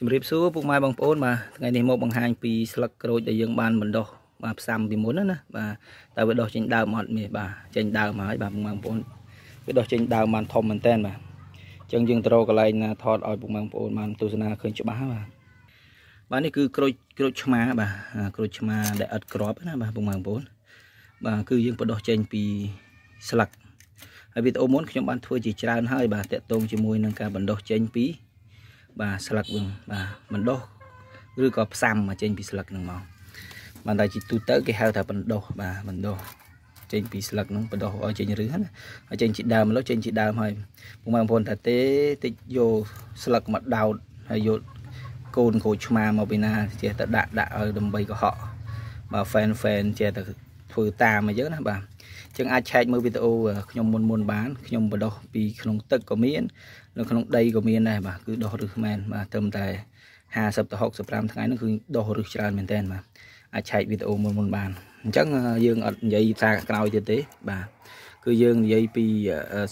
ជំរាបសួរពុកម៉ែបងប្អូនបាទថ្ងៃនេះមកបង្ហាញពីស្លឹកក្រូចដែលយើងបានបណ្ដុះបាទផ្សាំពីមុនណាណាបាទតើវាដុះចេញដើមអត់មានបាទចេញដើមហើយបាទពុកម៉ែបងប្អូនវាដុះចេញដើមបានធំមែនតើបាទអញ្ចឹងយើងទៅរកកន្លែងណាថតឲ្យពុកម៉ែបងប្អូនបានទស្សនាឃើញច្បាស់បាទបាទនេះគឺក្រូចក្រូចឆ្មាបាទក្រូចឆ្មាដែលឥតក្របណាបាទពុកម៉ែបងប្អូនបាទគឺយើងបដោះចេញពីស្លឹកហើយវីដេអូមុនខ្ញុំបានធ្វើជាច្រើនហើយបាទតកតងជាមួយនឹងការបណ្ដុះចេញពី បាទស្លឹកវិញបាទបណ្ដោះឬក៏ផ្សាំមកចេញពីស្លឹកហ្នឹងមកបានតែជាទូទៅគេហៅថាបណ្ដោះបាទបណ្ដោះចេញពីស្លឹកហ្នឹងបណ្ដោះឲ្យចេញឬណាឲ្យចេញជាដើមមកចេញជាដើមហើយពុកម៉ែបងប្អូនថាទេតិចយកស្លឹកមកដោតហើយយកកូនក្រូចឆ្មាមកពីណាចេះតែដាក់ដាក់ឲ្យដើម្បីកុហកបាទ fan fan ចេះតែធ្វើតាមអញ្ចឹងណាបាទ ចឹងអាចឆែកមើលវីដេអូខ្ញុំមុនមុនបានខ្ញុំបដោះពីក្នុងទឹកក៏មាននៅក្នុងដីក៏មានដែរបាទគឺដោះរឹសមែនបាទត្រឹមតែ50ទៅ65ថ្ងៃហ្នឹងគឺដោះរឹសច្រើនមែនតើបាទអាចឆែកវីដេអូមុនមុនបានអញ្ចឹងយើងអត់និយាយសារក្រោយទៀតទេបាទគឺយើងនិយាយពី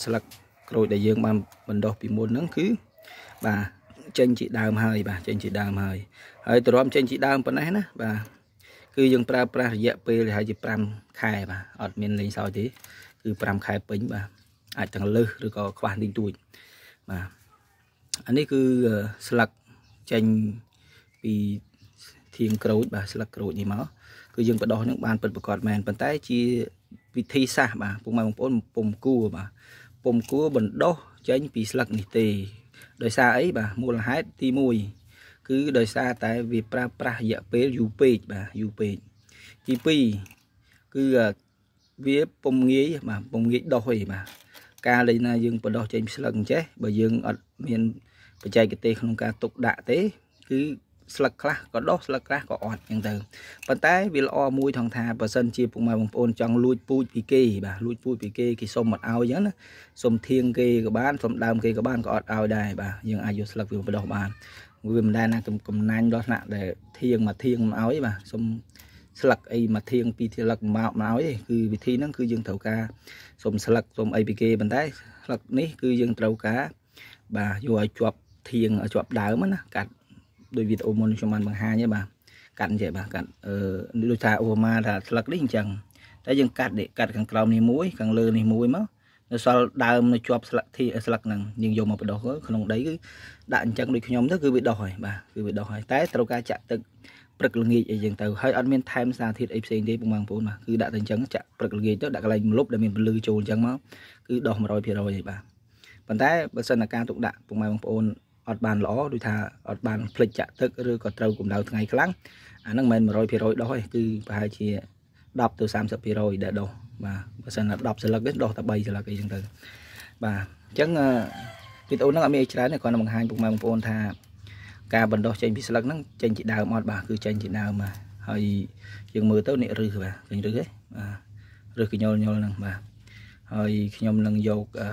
ស្លឹកក្រូចដែលយើងបានបណ្ដោះពីមុនហ្នឹងគឺបាទចេញជាដើមហើយបាទចេញជាដើមហើយហើយទរំចេញជាដើមប៉ុណ្ណេះណាបាទ គឺយើងប្រើប្រាស់រយៈពេលប្រហែលជា5ខែបាទអត់មានលេងសើចទេគឺ5ខែពេញបាទអាចទាំងលើសឬក៏ខ្វះតិចតួចបាទអានេះគឺស្លឹកចេញពីធៀងក្រូចបាទស្លឹកក្រូចនេះមកគឺយើងបដោះនឹងបានពិតប្រកបមែនប៉ុន្តែជាវិធីសាស្ត្របាទពុកម៉ែបងប្អូនពុំគួរបាទពុំគួរបណ្ដោះចេញពីស្លឹកនេះទេដោយសារអីបាទមូលហេតុទី1 គឺដោយសារតែវាប្រើប្រាស់រយៈពេលយូរពេកបាទយូរពេកទី2គឺវាពុំងាយបាទពុំងាយដោះទេបាទការលេងណាយើងបដោះចេញស្លឹកអញ្ចេះបើយើងអត់មានបច្ចេកទេសក្នុងការទុកដាក់ទេ គឺស្លឹកខ្លះក៏ដុះស្លឹកខ្លះក៏អត់អញ្ចឹងទៅប៉ុន្តែវាល្អមួយថងថាបើសិនជាពុកម៉ែបងប្អូនចង់លួចពូជពីគេបាទលួចពូជពីគេគេសុំអត់ឲ្យអញ្ចឹងណាសុំធៀងគេក៏បានសុំដើមគេក៏បានក៏អត់ឲ្យដែរបាទយើងអាចយកស្លឹកវាបដោះបាន វាមិនដែលណាកំណាញ់ដល់ថ្នាក់ដែលធៀងមកធៀងមកឲ្យបាទសុំស្លឹកអីមកធៀងពីស្លឹកមកមកឲ្យគឺវិធីហ្នឹងគឺយើងត្រូវការសុំស្លឹកសុំអីពីគេប៉ុន្តែស្លឹកនេះគឺយើងត្រូវការបាទយកឲ្យជាប់ធៀងឲ្យជាប់ដើមណាកាត់ដោយវីដេអូមុនខ្ញុំបានបង្ហាញទេបាទកាត់អញ្ចឹងបាទកាត់អឺដូចថាឧបមាថាស្លឹកនេះអញ្ចឹងតែយើងកាត់កាត់ខាងក្រោមនេះមួយខាងលើនេះមួយមក នៅសល់ដើមនៅជាប់ស្លឹកធីស្លឹកហ្នឹងយើងយកមកបដោះក្នុងដីគឺដាក់អញ្ចឹងដូចខ្ញុំទៅគឺវាដោះហើយបាទគឺវាដោះហើយតែត្រូវការចាក់ទឹកព្រឹកល្ងាចអីចឹងទៅហើយអត់មានថែមសារធាតុអីផ្សេងទេពុកម៉ែបងប្អូនបាទគឺដាក់តែអញ្ចឹងចាក់ព្រឹកល្ងាចទៅដាក់កន្លែងម្លប់ដែលមានពលឺចូលអញ្ចឹងមកគឺដោះ100%ហើយបាទប៉ុន្តែបើសិនតែការទុកដាក់ពុកម៉ែបងប្អូនអត់បានល្អដូចថាអត់បានភ្លេចចាក់ទឹកឬក៏ត្រូវកម្ដៅថ្ងៃខ្លាំងអាហ្នឹងមិនមែន100%ដោះទេគឺប្រហែលជា10ទៅ30%ដែលដោះ បាទបើសិនតែ10សន្លឹកទេដោះតែ3សន្លឹកអីចឹងទៅបាទអញ្ចឹងវីដេអូហ្នឹងអត់មានអីច្រើនទេគ្រាន់តែបង្ហាញពុកម៉ែបងប្អូនថាការបណ្ដោះចេញពីស្លឹកហ្នឹងចេញជាដើមអត់បាទគឺចេញជាដើមបាទហើយយើងមើលទៅនេះរឹសបាទឃើញរឹសទេបាទរឹសកញ្ញុលញុលហ្នឹងបាទហើយខ្ញុំនឹងយកអឺ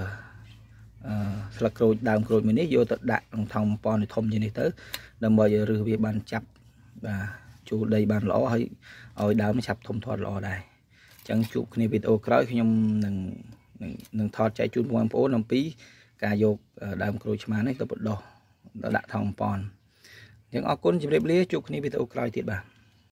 ស្លឹកក្រូចដើមក្រូចមួយនេះយកទៅដាក់ក្នុងថង់ប៉ុនធំជាងនេះទៅដើម្បីឲ្យរឹសវាបានចាប់បាទជួលដីបានល្អហើយឲ្យដើមឆាប់ធំធាត់ល្អដែរ ចឹងជួបគ្នាវីដេអូក្រោយខ្ញុំនឹងនឹងថតចែកជូនបងប្អូនអំពី ការយកដើមក្រូចឆ្មានេះទៅបដោះដាក់ថងប៉ុនអញ្ចឹងអរគុណជម្រាបលាជួបគ្នាវីដេអូក្រោយទៀតបាទ